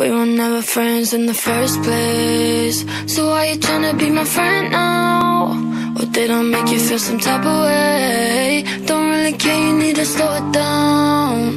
We were never friends in the first place So why you tryna be my friend now? Or did I make you feel some type of way? Don't really care, you need to slow it down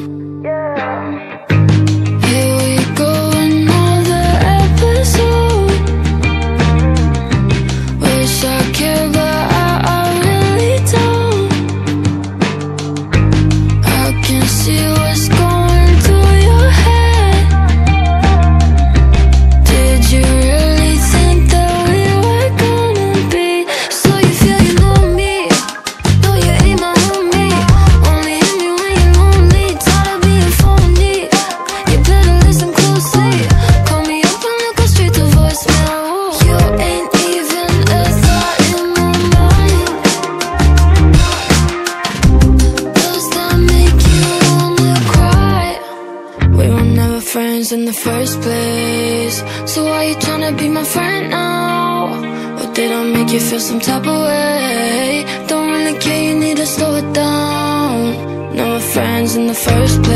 friends in the first place So why you tryna be my friend now? Or did I make you feel some type of way? Don't really care, you need to slow it down Never friends in the first place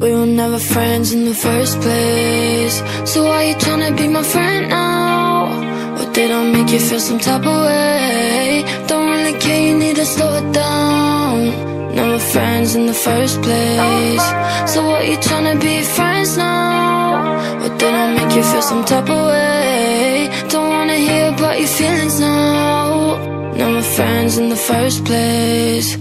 We were never friends in the first place So why you tryna be my friend now? Or did I make you feel some type of way? Don't really care, you need to slow it down Never friends in the first place So what you tryna be friends now? Or did I make you feel some type of way? Don't wanna hear about your feelings now Never friends in the first place